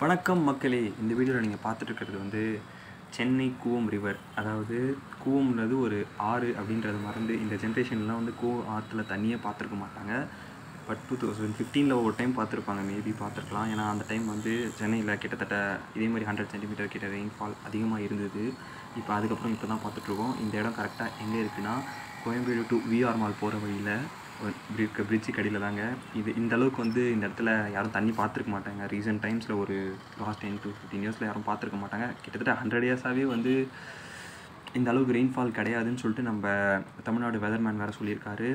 வணக்கம் மக்களே. இந்த வீடியோவில் நீங்கள் பார்த்துட்டு இருக்கிறது வந்து சென்னை கூவம் ரிவர் அதாவது கூவம்ன்றது ஒரு ஆறு அப்படின்றத மறந்து இந்த ஜென்ரேஷன்லாம் வந்து கூ ஆற்றுல தண்ணியே பார்த்துருக்க மாட்டாங்க. பட் டூ தௌசண்ட் ஃபிஃப்டீனில் ஒரு டைம் பார்த்துருப்பாங்க. மேபி பார்த்துருக்கலாம். ஏன்னா அந்த டைம் வந்து சென்னையில் கிட்டத்தட்ட இதே மாதிரி ஹண்ட்ரட் சென்டிமீட்டர் கிட்ட ரெயின்ஃபால் அதிகமாக இருந்தது. இப்போ அதுக்கப்புறம் இப்போ தான் பார்த்துட்ருக்கோம். இந்த இடம் கரெக்டாக எங்கே இருக்குன்னா கோயம்பேடு டு விஆர் மால் போகிற வழியில் பிரிட்ஜ் பிரிட்ஜு கடையில் தாங்க. இது இந்த அளவுக்கு வந்து இந்த இடத்துல யாரும் தண்ணி பார்த்துருக்க மாட்டாங்க. ரீசெண்ட் டைம்ஸில் ஒரு லாஸ்ட் டென் டு ஃபிஃப்டீன் இயர்ஸில் யாரும் பார்த்துருக்க மாட்டாங்க. கிட்டத்தட்ட ஹண்ட்ரட் இயர்ஸாகவே வந்து இந்த அளவுக்கு ரெயின்ஃபால் கிடையாதுன்னு சொல்லிட்டு நம்ம தமிழ்நாடு வெதர்மேன் வேறு சொல்லியிருக்காரு.